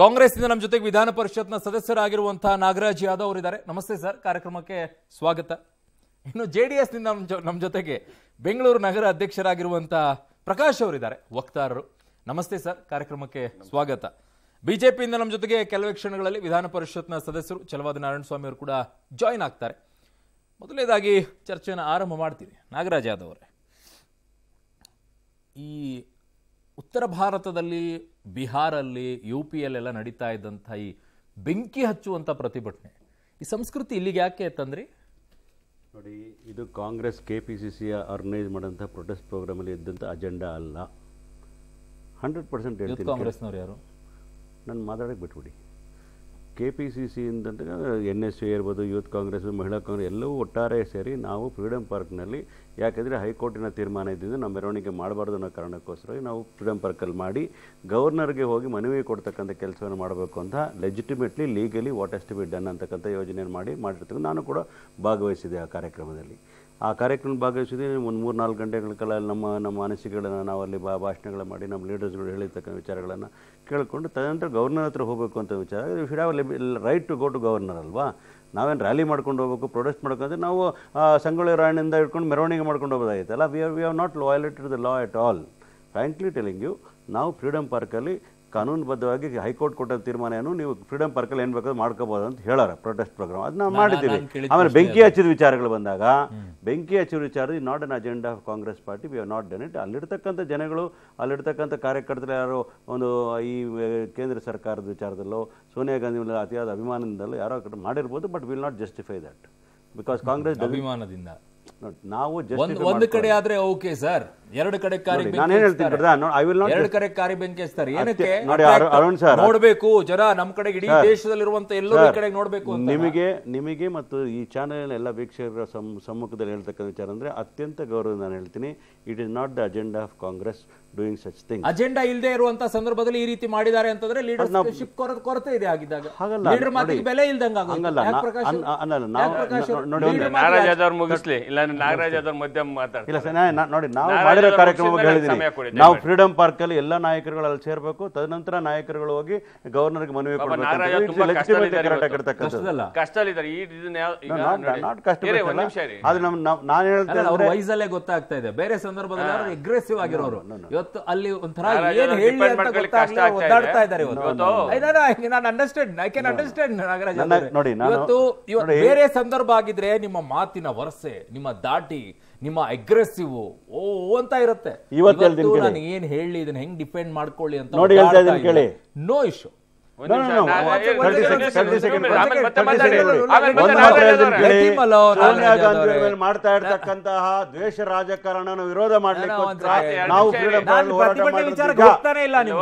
ಕಾಂಗ್ರೆಸ್ನಿಂದ ನಮ್ಮ ಜೊತೆಗೆ ವಿಧಾನ ಪರಿಷತ್ನ ಸದಸ್ಯರಾಗಿರುವಂತಹ ನಾಗರಾಜ್ ಯಾದವ್ ಅವರಿದ್ದಾರೆ. ನಮಸ್ತೆ ಸರ್, ಕಾರ್ಯಕ್ರಮಕ್ಕೆ ಸ್ವಾಗತ. ಇನ್ನು ಜೆ ಡಿ ಎಸ್ನಿಂದ ನಮ್ಮ ಜೊತೆಗೆ ಬೆಂಗಳೂರು ನಗರ ಅಧ್ಯಕ್ಷರಾಗಿರುವಂತಹ ಪ್ರಕಾಶ್ ಅವರಿದ್ದಾರೆ, ವಕ್ತಾರರು. ನಮಸ್ತೆ ಸರ್, ಕಾರ್ಯಕ್ರಮಕ್ಕೆ ಸ್ವಾಗತ. ಬಿಜೆಪಿಯಿಂದ ನಮ್ಮ ಜೊತೆಗೆ ಕೆಲವೇ ಕ್ಷಣಗಳಲ್ಲಿ ವಿಧಾನ ಪರಿಷತ್ನ ಸದಸ್ಯರು ಚಲವಾದ ನಾರಾಯಣ ಸ್ವಾಮಿ ಅವರು ಕೂಡ ಜಾಯಿನ್ ಆಗ್ತಾರೆ. ಮೊದಲನೇದಾಗಿ ಚರ್ಚೆಯನ್ನು ಆರಂಭ ಮಾಡ್ತೀನಿ, ನಾಗರಾಜ್ ಯಾದವ್ ಅವರೇ. ಈ ಉತ್ತರ ಭಾರತದಲ್ಲಿ ಬಿಹಾರಲ್ಲಿ ಯು ಪಿ ಎಲ್ಲೆಲ್ಲ ನಡೀತಾ ಇದ್ದಂಥ ಈ ಬೆಂಕಿ ಹಚ್ಚುವಂಥ ಪ್ರತಿಭಟನೆ. ಈ ಸಂಸ್ಕೃತಿ ಇಲ್ಲಿಗೆ ಯಾಕೆ ತಂದ್ರಿ? ನೋಡಿ ಇದು Congress K P C C organise ಮಾಡೋಂಥ ಪ್ರೊಟೆಸ್ಟ್ ಪ್ರೋಗ್ರಾಮಲ್ಲಿ ಇದ್ದಂಥ ಅಜೆಂಡಾ ಅಲ್ಲ. ಹಂಡ್ರೆಡ್ ಪರ್ಸೆಂಟ್ ಹೇಳ್ತೀನಿ ಕಾಂಗ್ರೆಸ್ನವ್ರು ಯಾರು? ನಾನು ಮಾತಾಡೋಕ್ಕೆ ಬಿಟ್ಬಿಡಿ. ಕೆ ಪಿ ಸಿ ಸಿ ಅಂತ ಎನ್ ಎಸ್ ಯು ಇರ್ಬೋದು ಯೂತ್ ಕಾಂಗ್ರೆಸ್, ಮಹಿಳಾ ಕಾಂಗ್ರೆಸ್ ಎಲ್ಲವೂ ಒಟ್ಟಾರೆ ಸೇರಿ ನಾವು ಫ್ರೀಡಮ್ ಪಾರ್ಕ್ನಲ್ಲಿ ಯಾಕೆಂದರೆ ಹೈಕೋರ್ಟಿನ ತೀರ್ಮಾನ ಇದ್ದಿಂದ ನಮ್ಮ ಮೆರವಣಿಗೆ ಮಾಡಬಾರ್ದು ಅನ್ನೋ ಕಾರಣಕ್ಕೋಸ್ಕರ ನಾವು ಫ್ರೀಡಮ್ ಪಾರ್ಕಲ್ಲಿ ಮಾಡಿ ಗವರ್ನರ್ಗೆ ಹೋಗಿ ಮನವಿ ಕೊಡ್ತಕ್ಕಂಥ ಕೆಲಸವನ್ನು ಮಾಡಬೇಕು ಅಂತ legitimately legally what is to be done ಅಂತಕ್ಕಂಥ ಯೋಜನೆಯನ್ನು ಮಾಡಿ ಮಾಡಿರ್ತೀವಿ ನಾನು ಕೂಡ ಭಾಗವಹಿಸಿದೆ ಆ ಕಾರ್ಯಕ್ರಮದಲ್ಲಿ. ಆ ಕಾರ್ಯಕ್ರಮ ಭಾಗವಹಿಸಿದ್ರೆ ಒಂದು ಮೂರು ನಾಲ್ಕು ಗಂಟೆಗಳ ಕಾಲ ನಮ್ಮ ನಮ್ಮ ಅನಿಸಿಕೆಗಳನ್ನು ನಾವು ಅಲ್ಲಿ ಬಾ ಭಾಷಣಗಳ ಮಾಡಿ ನಮ್ಮ ಲೀಡರ್ಸ್ಗಳು ಹೇಳಿರ್ತಕ್ಕಂಥ ವಿಚಾರಗಳನ್ನು ಕೇಳಿಕೊಂಡು ತದನಂತರ ಗವರ್ನರ್ ಹತ್ರ ಹೋಗಬೇಕು ಅಂತ ವಿಚಾರ. You should have right to go to governor ಅಲ್ವಾ? ನಾವೇನು ರ್ಯಾಲಿ ಮಾಡ್ಕೊಂಡು ಹೋಗ್ಬೇಕು ಪ್ರೊಟೆಸ್ಟ್ ಮಾಡ್ಕೊಂಡ್ರೆ ನಾವು ಸಂಗೊಳ್ಳಿ ರಾಯಣ್ಣಿಂದ ಹಿಡ್ಕೊಂಡು ಮೆರವಣಿಗೆ ಮಾಡ್ಕೊಂಡು ಹೋಗೋದಾಗಿತ್ತಲ್ಲ we are we are not violated the law at all frankly telling you ನಾವು ಫ್ರೀಡಮ್ ಪಾರ್ಕಲ್ಲಿ ಕಾನೂನುಬದ್ಧವಾಗಿ ಹೈಕೋರ್ಟ್ ಕೊಟ್ಟ ತೀರ್ಮಾನ ಏನು ನೀವು ಫ್ರೀಡಮ್ ಪಾರ್ಕಲ್ಲಿ ಏನು ಬೇಕಾದ್ರೂ ಮಾಡ್ಕೋಬೋದು ಅಂತ ಹೇಳಾರ ಪ್ರೊಟೆಸ್ಟ್ ಪ್ರೋಗ್ರಾಮ್ ಅದನ್ನ ಮಾಡಿದ್ದೀವಿ. ಆಮೇಲೆ ಬೆಂಕಿ ಹಚ್ಚಿದ ವಿಚಾರಗಳು ಬಂದಾಗ ಬೆಂಕಿ ಹಚ್ಚಿದ ವಿಚಾರ is not an agenda of Congress party we have not done it ಅಲ್ಲಿರ್ತಕ್ಕಂಥ ಜನಗಳು, ಅಲ್ಲಿರ್ತಕ್ಕಂಥ ಕಾರ್ಯಕರ್ತರು ಯಾರು? ಒಂದು, ಈ ಕೇಂದ್ರ ಸರ್ಕಾರದ ವಿಚಾರದಲ್ಲೋ, ಸೋನಿಯಾ ಗಾಂಧಿ ಮೇಲೆ ಅತಿಯಾದ ಅಭಿಮಾನದಿಂದಲೋ ಯಾರೋ ಮಾಡಿರ್ಬೋದು but will not justify that because Congress ಅಭಿಮಾನದಿಂದ. ನಾವು ಒಂದ್ ಕಡೆ ಆದ್ರೆ ಓಕೆ ಸರ್ ಎರಡು ಕಡೆ ಕಾರಿ ಎರಡು ಕಡೆ ಕಾರಿ ಬೆಂಕಿ ಹಚ್ತಾರೆ ಏನಕ್ಕೆ? ನೋಡ್ಬೇಕು ಜನ ನಮ್ ಕಡೆ ಇಡೀ ದೇಶದಲ್ಲಿರುವಂತ ಎಲ್ಲರೂ ಈ ಕಡೆಗೆ ನೋಡ್ಬೇಕು ನಿಮಗೆ ನಿಮಗೆ ಮತ್ತು ಈ ಚಾನೆಲ್ ಎಲ್ಲ ವೀಕ್ಷಕರ ಸಮ್ ಸಮ್ಮುಖದಲ್ಲಿ ಹೇಳ್ತಕ್ಕಂಥ ವಿಚಾರ ಅಂದ್ರೆ ಅತ್ಯಂತ ಗೌರವ ನಾನು ಹೇಳ್ತೀನಿ. It is not the agenda of Congress doing such thing agenda ಇಲ್ಲದೆ ಇರುವಂತ ಸಂದರ್ಭದಲ್ಲಿ ಈ ರೀತಿ ಮಾಡಿದ್ದಾರೆ ಅಂತಂದ್ರೆ ಲೀಡರ್ಶಿಪ್ ಕೊರತೆ ಇದೆ ಆಗಿದ್ದಾಗ. ಹಾಗಲ್ಲ, ಲೀಡರ್ ಮಾತಿಗೆ. ಬೆಲೆ ಇಲ್ದಂಗ ಹಂಗಲ್ಲ, ನಾವು- ನೋಡಿ, ನಾಗರಾಜ್ ಯಾದವ್ ಮುಗಿಸ್ಲಿ. ಇಲ್ಲ ನಾಗರಾಜ್ ಯಾದವ್ ಮಧ್ಯ ಮಾತಾಡ್ತಾರೆ. ಇಲ್ಲ ಸರ್ ನೋಡಿ ನಾವು ಮಾಡಿರೋ ಕಾರ್ಯಕ್ರಮ ಹೇಳಿದೀನಿ ನಾವು. ಫ್ರೀಡಮ್ ಪಾರ್ಕ್ ಅಲ್ಲಿ ಎಲ್ಲ ನಾಯಕರುಗಳು ಅಲ್ಲಿ ಸೇರ್ಬೇಕು ತದನಂತರ ನಾಯಕರುಗಳು ಹೋಗಿ ಗವರ್ನರ್ಗೆ ಮನವಿ ಕೊಡಬೇಕು ಕಷ್ಟ ನಮ್ ನಾವ್- ನಾನು ಹೇಳ್ತೇನೆ ಅವ್ರ ವಯಸ್ಸಲ್ಲೇ ಗೊತ್ತಾಗ್ತಾ ಇದೆ. ಬೇರೆ ಸಂದರ್ಭದಲ್ಲಿ ಅಗ್ರೆಸಿವ್ ಆಗಿರೋರು. ಇವತ್ತು ಅಲ್ಲಿ ಒಂಥರ ಏನ್ ಹೇಳಿ depend ಅಂತ ಮಾಡ್ಕೊಳ್ಳಿಕ್ಕೆ ಕಷ್ಟ ಆಗ್ತಾ ಇದೆ. ಒದ್ದಾಡ್ತಾ ಇದ್ದಾರೆ ಇವತ್ತು- ನಾನು understand I can understand Nagaraj ನೋಡಿ, ನಾನು- ಇವತ್ತು ಇವತ್ತು ಬೇರೆ ಸಂದರ್ಭ ಆಗಿದ್ರೆ ನಿಮ್ಮ ಮಾತಿನ ವರಸೆ ನಿಮ್ಮ ದಾಟಿ ನಿಮ್ಮ ಅಗ್ರೆಸಿವ್ ಓ ಅಂತ ಇರುತ್ತೆ. ಇವತ್ತು ನಾನು ಏನ್ ಹೇಳಿ ಇದನ್ನ ಹೆಂಗ್ ಡಿಪೆಂಡ್ ಮಾಡ್ಕೊಳ್ಳಿ ಅಂತ ನೋ ಇಶ್ಯೂ ಮಾಡ್ತಾ ಇರ್ತಕ್ಕಂತಹ ದ್ವೇಷ ರಾಜಕಾರಣ ವಿರೋಧ ಮಾಡ್ಲಿಕ್ಕೆ ನಾವು ಪ್ರತಿಭಟನೆ ವಿಚಾರಕ್ಕೆ ಹೋಗ್ತಾನೆ ಇಲ್ಲ ನೀವು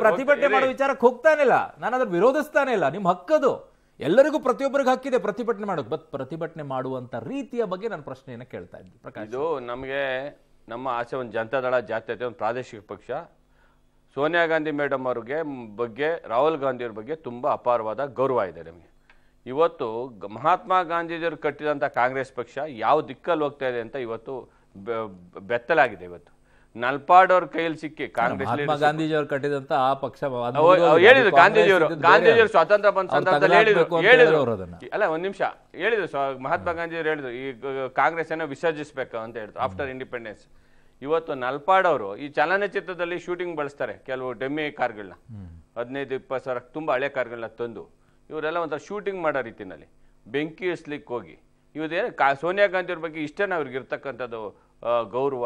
ಪ್ರತಿಭಟನೆ ಮಾಡೋ. ವಿಚಾರಕ್ಕೆ ಹೋಗ್ತಾನೆ ಇಲ್ಲ. ನಾನು ಅದ್ರ ವಿರೋಧಿಸ್ತಾನೆ ಇಲ್ಲ. ನಿಮ್ ಹಕ್ಕದು. ಎಲ್ಲರಿಗೂ ಪ್ರತಿಯೊಬ್ಬರಿಗೂ ಹಕ್ಕಿದೆ ಪ್ರತಿಭಟನೆ ಮಾಡೋದು ಬಟ್ ಪ್ರತಿಭಟನೆ ಮಾಡುವಂತ ರೀತಿಯ ಬಗ್ಗೆ ನಾನು ಪ್ರಶ್ನೆಯನ್ನ ಕೇಳ್ತಾ ಇದ್ದೀನಿ ಪ್ರಕಾಶ್ ಇದು ನಮಗೆ ನಮ್ಮ ಆಸೆ ಒಂದು ಜನತಾದಳ ಜಾತ್ಯತೆ ಒಂದು ಪ್ರಾದೇಶಿಕ ಪಕ್ಷ. ಸೋನಿಯಾ ಗಾಂಧಿ ಮೇಡಮ್ ಅವ್ರಿಗೆ ಬಗ್ಗೆ ರಾಹುಲ್ ಗಾಂಧಿಯವ್ರ ಬಗ್ಗೆ ತುಂಬ ಅಪಾರವಾದ ಗೌರವ ಇದೆ ನಮಗೆ. ಇವತ್ತು ಮಹಾತ್ಮ ಗಾಂಧೀಜಿಯವರು ಕಟ್ಟಿದಂಥ ಕಾಂಗ್ರೆಸ್ ಪಕ್ಷ ಯಾವ ದಿಕ್ಕಲ್ಲಿ ಹೋಗ್ತಾ ಇದೆ ಅಂತ ಇವತ್ತು ಬೆತ್ತಲಾಗಿದೆ ಇವತ್ತು. ನಲ್ಪಾಡೋರ್ ಕೈಯಲ್ಲಿ ಸಿಕ್ಕಿ ಕಾಂಗ್ರೆಸ್ ಗಾಂಧೀಜಿಯವರು ಕಟ್ಟಿದಂತ ಆ ಪಕ್ಷ. ಹೇಳಿದ್ರು ಗಾಂಧೀಜಿಯವರು ಗಾಂಧೀಜಿಯವರು ಸ್ವಾತಂತ್ರ್ಯ ಬಂದ ಸಂದರ್ಭದಲ್ಲಿ ಹೇಳಿದ್ರು ಹೇಳಿದ್ರು. ಅಲ್ಲ ಒಂದ್ ನಿಮಿಷ ಹೇಳಿದ್ರು ಮಹಾತ್ಮ ಗಾಂಧೀಜಿಯವರು ಹೇಳಿದ್ರು ಈ ಕಾಂಗ್ರೆಸ್ ಅನ್ನ ವಿಸರ್ಜಿಸಬೇಕು ಅಂತ ಹೇಳಿದ್ರು ಆಫ್ಟರ್ ಇಂಡಿಪೆಂಡೆನ್ಸ್ ಇವತ್ತು ನಲ್ಪಾಡವರು ಈ ಚಲನಚಿತ್ರದಲ್ಲಿ ಶೂಟಿಂಗ್ ಬಳಸ್ತಾರೆ ಕೆಲವು ಡೆಮ್ಮಿ ಕಾರ್ಗಳನ್ನ. ಹದಿನೈದು, ಇಪ್ಪತ್ತು ಸಾವಿರ ತುಂಬ ಹಳೆ ಕಾರ್ಗಳನ್ನ ತಂದು. ಇವರೆಲ್ಲ ಒಂಥರ ಶೂಟಿಂಗ್ ಮಾಡೋ ರೀತಿಯಲ್ಲಿ ಬೆಂಕಿ ಇಸ್ಲಿಕ್ಕೆ ಹೋಗಿ. ಇವತ್ತೇನು ಕಾ, ಸೋನಿಯಾ ಗಾಂಧಿ ಅವ್ರ ಬಗ್ಗೆ ಇಷ್ಟೇನ ಅವ್ರಿಗೆ ಇರ್ತಕ್ಕಂಥದ್ದು ಗೌರವ.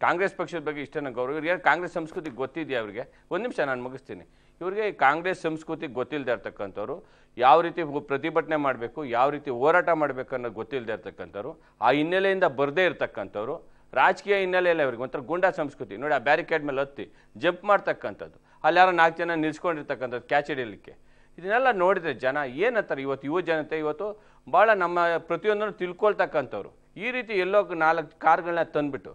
ಕಾಂಗ್ರೆಸ್ ಪಕ್ಷದ ಬಗ್ಗೆ ಇಷ್ಟೇನ ಗೌರವ. ಇವ್ರಿಗೆ ಕಾಂಗ್ರೆಸ್ ಸಂಸ್ಕೃತಿ ಗೊತ್ತಿದೆಯಾ ಅವ್ರಿಗೆ ಒಂದು ನಿಮಿಷ ನಾನು ಮುಗಿಸ್ತೀನಿ. ಇವ್ರಿಗೆ ಕಾಂಗ್ರೆಸ್ ಸಂಸ್ಕೃತಿ ಗೊತ್ತಿಲ್ಲದೆ ಇರ್ತಕ್ಕಂಥವ್ರು, ಯಾವ ರೀತಿ ಪ್ರತಿಭಟನೆ ಮಾಡಬೇಕು, ಯಾವ ರೀತಿ ಹೋರಾಟ ಮಾಡಬೇಕು ಅನ್ನೋದು ಗೊತ್ತಿಲ್ಲದೆ ಇರ್ತಕ್ಕಂಥವ್ರು, ಆ ಹಿನ್ನೆಲೆಯಿಂದ ಬರದೇ ಇರ್ತಕ್ಕಂಥವ್ರು ರಾಜಕೀಯ ಹಿನ್ನೆಲೆಯಲ್ಲಿ ಅವ್ರಿಗೆ ಒಂಥರ ಗುಂಡಾ ಸಂಸ್ಕೃತಿ. ನೋಡಿ, ಆ ಬ್ಯಾರಿಕೇಡ್ ಮೇಲೆ ಹತ್ತಿ ಜಂಪ್ ಮಾಡ್ತಕ್ಕಂಥದ್ದು. ಅಲ್ಲಿ ಯಾರೋ ನಾಲ್ಕು ಜನ ನಿಲ್ಸ್ಕೊಂಡಿರ್ತಕ್ಕಂಥದ್ದು ಕ್ಯಾಚ್ ಹಿಡಿಯಲಿಕ್ಕೆ ಇದನ್ನೆಲ್ಲ ನೋಡಿದರೆ ಜನ ಏನಂತಾರೆ ಇವತ್ತು ಯುವ ಜನತೆ? ಇವತ್ತು ಭಾಳ ನಮ್ಮ ಪ್ರತಿಯೊಂದನ್ನು ತಿಳ್ಕೊಳ್ತಕ್ಕಂಥವ್ರು. ಈ ರೀತಿ ಎಲ್ಲೋ ನಾಲ್ಕು ಕಾರ್ಗಳನ್ನ ತಂದುಬಿಟ್ಟು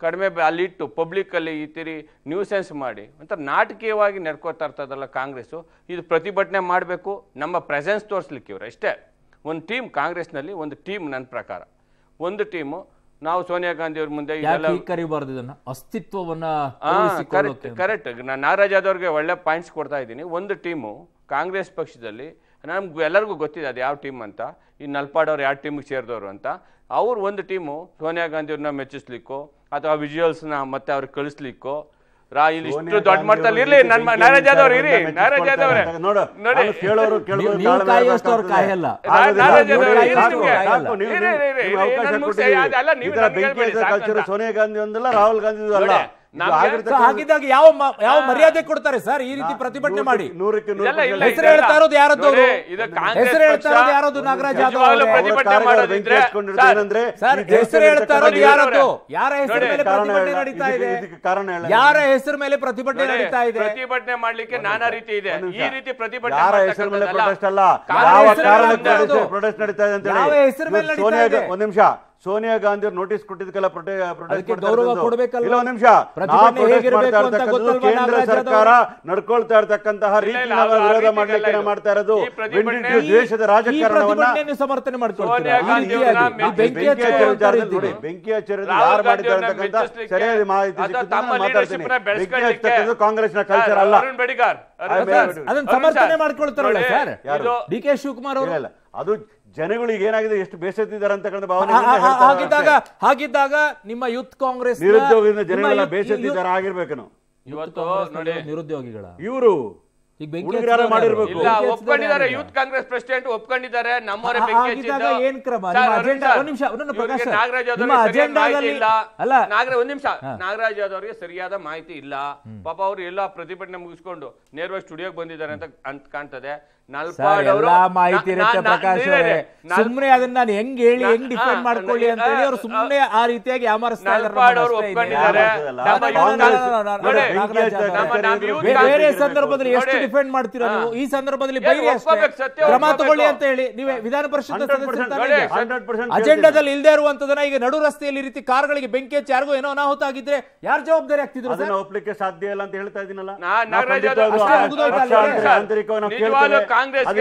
ಕಡಿಮೆ ಅಲ್ಲಿಟ್ಟು ಪಬ್ಲಿಕ್ಕಲ್ಲಿ ಈ ತಿರಿ ನ್ಯೂಸೆನ್ಸ್ ಮಾಡಿ, ಒಂಥರ ನಾಟಕೀಯವಾಗಿ ನಡ್ಕೋತಾ ಇರ್ತದಲ್ಲ ಕಾಂಗ್ರೆಸ್ಸು. ಇದು ಪ್ರತಿಭಟನೆ ಮಾಡಬೇಕು, ನಮ್ಮ ಪ್ರೆಸೆನ್ಸ್ ತೋರಿಸ್ಲಿಕ್ಕೆ ಇವರು ಅಷ್ಟೇ. ಒಂದು ಟೀಮ್ ಕಾಂಗ್ರೆಸ್ನಲ್ಲಿ, ಒಂದು ಟೀಮ್ ನನ್ನ ಪ್ರಕಾರ. ಒಂದು ಟೀಮು ನಾವು ಸೋನಿಯಾ ಗಾಂಧಿ ಅವ್ರ ಮುಂದೆ ಕರಿಬಾರ್ದು ಇದನ್ನ? ಅಸ್ತಿತ್ವವನ್ನ ಕರೆಕ್ಟ್. ನಾನು ನಾರಾಜ್ ನಾಗರಾಜ್ ಯಾದವ್ರಿಗೆ ಒಳ್ಳೆ ಪಾಯಿಂಟ್ಸ್ ಕೊಡ್ತಾ ಇದ್ದೀನಿ. ಒಂದು ಟೀಮು ಕಾಂಗ್ರೆಸ್ ಪಕ್ಷದಲ್ಲಿ ನಮ್ಗೆ ಎಲ್ಲರಿಗೂ ಗೊತ್ತಿದೆ ಅದು ಯಾವ ಟೀಮ್ ಅಂತ. ಈ ನಲ್ಪಾಡವ್ರು ಯಾವ ಟೀಮಿಗೆ ಸೇರಿದವರು ಅಂತ. ಅವ್ರು ಒಂದು ಟೀಮು ಸೋನಿಯಾ ಗಾಂಧಿಯವ್ರನ್ನ ಮೆಚ್ಚಿಸ್ಲಿಕ್ಕೋ ಅಥವಾ ವಿಜುವಲ್ಸ್ನ ಮತ್ತೆ ಅವ್ರಿಗೆ ಕಳಿಸ್ಲಿಕ್ಕೋ ರಾ ಇಲ್ಲಿ ಇಷ್ಟು ಸೋನಿಯಾ ದೊಡ್ಡ ಮಟ್ಟದಲ್ಲಿ ಇರ್ಲಿ ನನ್ನ ಅವರು ಯಾದವ್ ಇರಿ ನಾರಾಜ್ ಯಾದವ್ ನೋಡು, ಕೇಳೋರು. ಕಾಯಲ್ಲ. ಸೋನಿಯಾ ಗಾಂಧಿ ಒಂದಲ್ಲ ರಾಹುಲ್ ಗಾಂಧಿ ಅಲ್ಲ ಹಾಗಿದ್ದಾಗ ಯಾವ ಯಾವ ಮರ್ಯಾದೆ ಕೊಡ್ತಾರೆ ಸರ್ ಈ ರೀತಿ ಪ್ರತಿಭಟನೆ ಮಾಡಿ? ಹೆಸರು ಹೇಳ್ತಾ ಇರೋದು ಯಾರದ್ದು ಹೆಸರು ಹೇಳ್ತಾ ಇರೋದು ಯಾರದ್ದು? ನಾಗರಾಜ್ ಸರ್, ಹೆಸರು ಹೇಳ್ತಾ ಇರೋದು ಯಾರದ್ದು? ಯಾರ ಹೆಸರು ಮೇಲೆ ಪ್ರತಿಭಟನೆ ನಡೀತಾ ಇದೆ? ಕಾರಣ ಯಾರ ಹೆಸರು ಮೇಲೆ ಪ್ರತಿಭಟನೆ ನೋಡಿ, ನಡೀತಾ ಇದೆ? ಪ್ರತಿಭಟನೆ ಮಾಡ್ಲಿಕ್ಕೆ ನಾನಾ ರೀತಿ ಇದೆ. ಈ ರೀತಿ ಪ್ರತಿಭಟನೆ ಯಾರ ಹೆಸರು ಮೇಲೆ ಪ್ರೊಟೆಸ್ಟ್ ಅಲ್ಲ? ಯಾವ ಕಾರಣಕ್ಕೆ ಪ್ರೊಟೆಸ್ಟ್ ನಡೀತಾ ಇದೆ ಅಂತ ಯಾವ ಹೇಳಿ? ಹೆಸರು ಮೇಲೆ ನಡೀತಾ ಇದೆ? ಒಂದ್ ನಿಮಿಷ. ಸೋನಿಯಾ ಗಾಂಧಿ ನೋಟಿಸ್ ಕೊಟ್ಟಿದ್ದಕ್ಕೆಲ್ಲ ಒಂದ್ ನಿಮಿಷ. ಪ್ರತಿಭಟನೆ ಅಂತ ಗೊತ್ತಲ್ವಾ ಕೇಂದ್ರ ಸರ್ಕಾರ ನಡ್ಕೊಳ್ತಾ ಇರ್ತಕ್ಕಂತಹ ರೀತಿ ವಿರೋಧ ಮಾಡಲಿಕ್ಕೆ ಮಾಡ್ತಾ ಇರೋದು. ದೇಶದ ರಾಜಕಾರಣವನ್ನ ಸಮರ್ಥನೆ ಮಾಡ್ಕೊಳ್ತೀರಾ? ಬೆಂಕಿ ಹಚ್ಚಿರೋದು ಯಾರು ಮಾಡಿದ್ದಾರೆ ಅಂತಕ್ಕಂಥ ಸರಿಯಾದ ಮಾಹಿತಿ ಮಾತಾಡ್ತೀನಿ. ನ ಬೆಂಕಿ ಹಚ್ಚತಕ್ಕಂಥದ್ದು ಕಾಂಗ್ರೆಸ್ನ ಕಲ್ಚರ್ ಅಲ್ಲ. ಅದನ್ನ ಸಮರ್ಥನೆ ಮಾಡ್ಕೊಳ್ತಾರಲ್ಲ ಸರ್ ಡಿ ಕೆ ಶಿವಕುಮಾರ್ ಅವರು? ಅದು ಜನಗಳಿಗೆ ಏನಾಗಿದೆ ಎಷ್ಟು ಬೇಸತ್ತಿದ್ದಾರೆ ಅಂತಕ್ಕಂಥ ಭಾವನೆ ಹಾಗಿದ್ದಾಗ ಹಾಗಿದ್ದಾಗ ನಿಮ್ಮ ಯೂತ್ ಕಾಂಗ್ರೆಸ್ ನಿರುದ್ಯೋಗದಿಂದ ಜನಗಳೆಲ್ಲ ಬೇಸತ್ತಿದ್ದಾರೆ ಆಗಿರ್ಬೇಕು ಇವತ್ತು ನೋಡಿ ನಿರುದ್ಯೋಗಿಗಳ ಇವರು ಒಪ್ಕೊಂಡಿದ್ದಾರೆ ಯೂತ್ ಕಾಂಗ್ರೆಸ್ ಪ್ರೆಸಿಡೆಂಟ್ ಒಪ್ಕೊಂಡಿದ್ದಾರೆ ನಮ್ಮವರೇ. ಏನ್ ಕ್ರಮ? ನಿಮ್ಮ ಅಜೆಂಡಾ- ನಿಮಿಷ. ಒಂದ್ ನಿಮಿಷ, ಒಂದೊಂದು ಇವ್ರಿಗೆ ನಾಗರಾಜ್ ಇಲ್ಲ. ಅಲ್ಲ. ನಾಗರಾಜ್ ಒಂದ್ ನಿಮಿಷ. ನಾಗರಾಜ್ ಯಾದವ್ರಿಗೆ ಸರಿಯಾದ ಮಾಹಿತಿ ಇಲ್ಲ. ಪಾಪ ಅವ್ರು ಎಲ್ಲ ಪ್ರತಿಭಟನೆ ಮುಗಿಸ್ಕೊಂಡು ನೇರವಾಗಿ ಸ್ಟುಡಿಯೋಗೆ ಬಂದಿದ್ದಾರೆ ಅಂತ ಅಂತ ಕಾಣ್ತದೆ. ಎಲ್ಲಾ ಮಾಹಿತಿ ಇರುತ್ತೆ ಪ್ರಕಾಶ್ ಅವರೇ. ಸುಮ್ನೆ ಅದನ್ನ ನಾನು ಹೆಂಗ್ ಹೇಳಿ ಹೆಂಗ್ ಡಿಫೆಂಡ್ ಮಾಡ್ಕೊಳ್ಳಿ ಅಂತ ಹೇಳಿ ಅವ್ರು ಆ, ಸುಮ್ನೆ ಆ ರೀತಿಯಾಗಿ ಯಾಮರಿಸ್ತಾ ಬೇರೆ ಸಂದರ್ಭದಲ್ಲಿ ಎಷ್ಟು. ಡಿಫೆಂಡ್ ಮಾಡ್ತೀರಾ ನೀವು? ಈ ಸಂದರ್ಭದಲ್ಲಿ ಬೈರಿ ಕ್ರಮ ತಗೊಳ್ಳಿ ಅಂತ ಹೇಳಿ ನೀವೇ ವಿಧಾನ ಪರಿಷತ್ 100% ಸದಸ್ಯರು ನೋಡಿ, 100% ಅಜೆಂಡಾದಲ್ಲಿ ಇಲ್ಲದೆ ಇರುವಂತದನ್ನ ಈಗ ನಡು ರಸ್ತೆಯಲ್ಲಿ ರೀತಿ ಕಾರ್ಗಳಿಗೆ ಬೆಂಕಿ ಹಚ್ಚಿ ಯಾರಿಗೂ ಏನೋ ಅನಾಹುತ ಆಗಿದ್ರೆ ಯಾರು ಜವಾಬ್ದಾರಿ ಆಗ್ತಿದ್ರು ಒಪ್ಲಿಕ್ಕೆ ಸಾಧ್ಯ ಇಲ್ಲ ಅಂತ ಹೇಳ್ತಾ ಇದೀನಲ್ಲ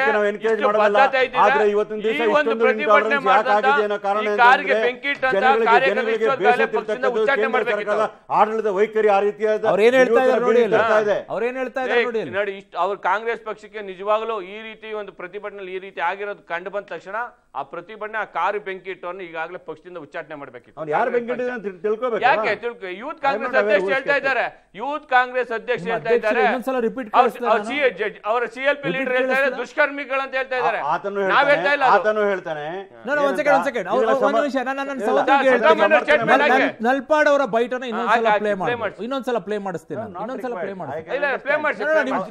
ನಾವು ಎನ್ಕರೇಜ್ ಮಾಡಲ್ಲ ಆದ್ರೆ ಇವತ್ತಿನ ದಿವಸ ಇಷ್ಟೊಂದು ಯಾಕೆ ಆಗಿದೆ ಅನ್ನೋ ಕಾರಣ ಕಾರಿಗೆ ಬೆಂಕಿ ಆಡಳಿತ ವೈಖರಿ ಆ ರೀತಿಯಾದ ಅವ್ರು ಏನ್ ಹೇಳ್ತಾ ಇದ್ದಾರೆ ನೋಡಿ ಯುವಕರ ಬೀಳ್ತಾ ಅವ್ರು ಏನ್ ಹೇಳ್ತಾ ಇದ್ದಾರೆ ನೋಡಿ ನೋಡಿ ಇಷ್ಟು ಅವ್ರ ಕಾಂಗ್ರೆಸ್ ಪಕ್ಷಕ್ಕೆ ನಿಜವಾಗ್ಲೂ ಈ ರೀತಿ ಒಂದು ಪ್ರತಿಭಟನೆ ಈ ರೀತಿ ಆಗಿರೋದು ಕಂಡು ಬಂದ ತಕ್ಷಣ ಆ ಪ್ರತಿಭಟನೆ ಆ ಕಾರು ಬೆಂಕಿ ಇಟ್ಟವನ್ನ ಈಗಾಗಲೇ ಪಕ್ಷದಿಂದ ಉಚ್ಚಾಟನೆ ಮಾಡಬೇಕಿತ್ತು. ಅವ್ನು ಯಾರು ಬೆಂಕಿ ತಿಳ್ಕೊಬೇಕು? ಯಾಕೆ? ತಿಳ್ಕೊ ಯೂತ್ ಕಾಂಗ್ರೆಸ್ ಅಧ್ಯಕ್ಷ ಹೇಳ್ತಾ ಇದ್ದಾರೆ. ಯೂತ್ ಕಾಂಗ್ರೆಸ್ ಅಧ್ಯಕ್ಷ ಹೇಳ್ತಾ ಇದ್ದಾರೆ. ಅವ್ರ- ಸಿ- ಎಲ್ ಪಿ ಲೀಡರ್ ಹೇಳ್ತಾ ಇದ್ದಾರೆ. ದುಷ್ಕರ್ಮಿಗಳು ಅಂತ ಹೇಳ್ತಾ ಇದ್ದಾರೆ ಆತನು ನಾವ್ ಹೇಳ್ತಾ ಹೇಳ್ತಾನೆ ಇಲ್ಲ ಅದು. ಆತನು ಹೇಳ್ತಾನೆ ನಾನು ಒಂದ್ ಸೆಕೆಂಡ್ ಒಂದ್ ಸೆಕೆಂಡ್ ಇದೆಲ್ಲ ಒಂದು ಸಮ- ನಿಮಿಷ ನಾನು ನನ್ನ ಇಲ್ಲ, ಸಹೋದರಿಗೆ ಇಲ್ಲ, ಹೇಳ್ತೀನಿ. ನಲ್- ನಲ್ಪಾಡ್ ಅವರ ಬೈಟನ್ನ ಇನ್ನೊಂದ್ಸಲ ಪ್ಲೇ ಮಾಡಿ. ಇನ್ನೊಂದ್ಸಲ ಪ್ಲೇ ಮಾಡಿಸ್ತೀನಿ ನಾನು. ಇನ್ನೊಂದ್ಸಲ ಪ್ಲೇ. ಮಾಡಿ ಇಲ್ಲ ಪ್ಲೇ